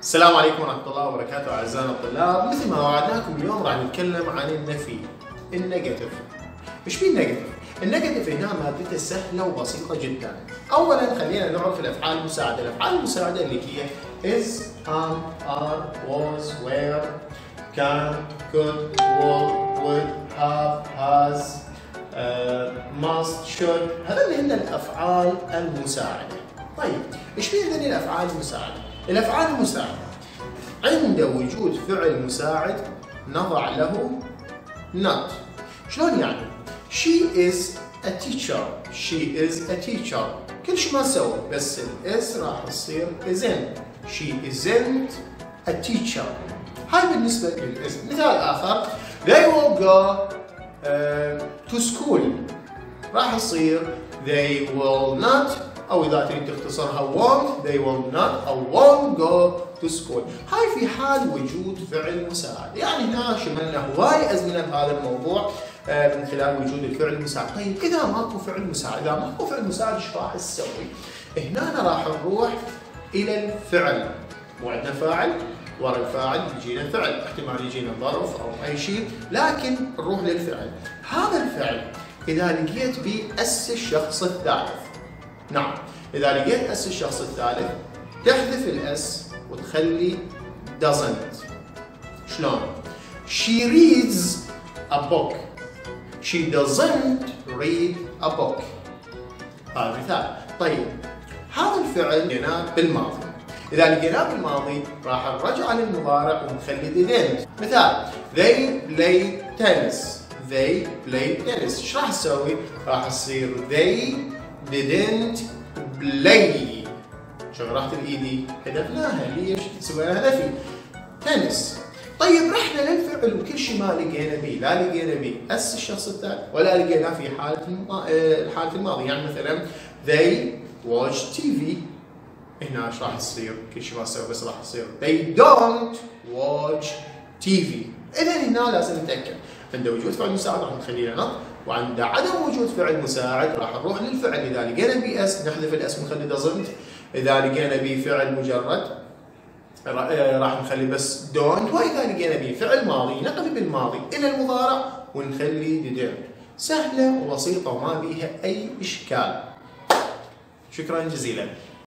السلام عليكم ورحمة الله وبركاته أعزائنا الطلاب، مثل ما وعدناكم اليوم راح نتكلم عن النفي ال negative. إيش في ال negative؟ ال negative هنا مادته سهلة وبسيطة جدا. أولا خلينا نعرف الأفعال المساعدة، الأفعال المساعدة اللي هي is, am, are, was, were, can, could, will, would, have, has, uh, must, should، هذول هن الأفعال المساعدة. طيب إيش في عندنا الأفعال المساعدة؟ الأفعال المساعدة. عند وجود فعل مساعد نضع له not. شلون يعني؟ She is a teacher. She is a teacher. كل شيء ما نسوي بس الاس راح تصير isn't She isn't a teacher. هاي بالنسبة للاسم مثال آخر. They will go uh, to school. راح يصير They will not أو إذا تريد تختصرها won't they will not أو won't go to school. هاي في حال وجود فعل مساعد. يعني هنا شملنا هواي أزمنة بهذا الموضوع من خلال وجود الفعل المساعد. طيب إذا ماكو فعل مساعد إذا ماكو فعل مساعد إيش راح نسوي؟ هنا راح نروح إلى الفعل. مو عندنا فاعل ورا الفاعل يجينا الفعل احتمال يجينا ظرف أو أي شيء لكن نروح للفعل. هذا الفعل اذا لقيت به أس الشخص الثالث. نعم إذا لقيت أس الشخص الثالث تحذف الأس وتخلي doesn't. شلون؟ She reads a book. She doesn't read a book. هذا مثال. طيب هذا الفعل لقيناه بالماضي. إذا لقيناه بالماضي راح نرجع للمضارع ونخلي didn't مثال they play tennis. They play tennis. إيش راح نسوي راح يصير they didn't play. شغلات الإيدي هدفناها ليش؟ سوينا هدفي. تنس. طيب رحنا للفعل وكل شيء ما لقينا به، لا لقينا به أس الشخص الثاني ولا لقيناه في حالة الحالة الماضية، يعني مثلا they watch TV هنا إيش راح يصير؟ كل شيء ما نسوي بس راح يصير. They don't watch TV اذا هنا لازم نتأكد. عند وجود فعل مساعد راح نخليه نط وعند عدم وجود فعل مساعد راح نروح للفعل. اذا لقينا بي اس نحذف الأس ونخلي doesn't اذا لقينا به فعل مجرد. راح نخلي بس don't. واذا لقينا به فعل ماضي. نقلب الماضي إلى المضارع ونخلي didn't سهلة وبسيطة وما بيها أي إشكال. شكرا جزيلا.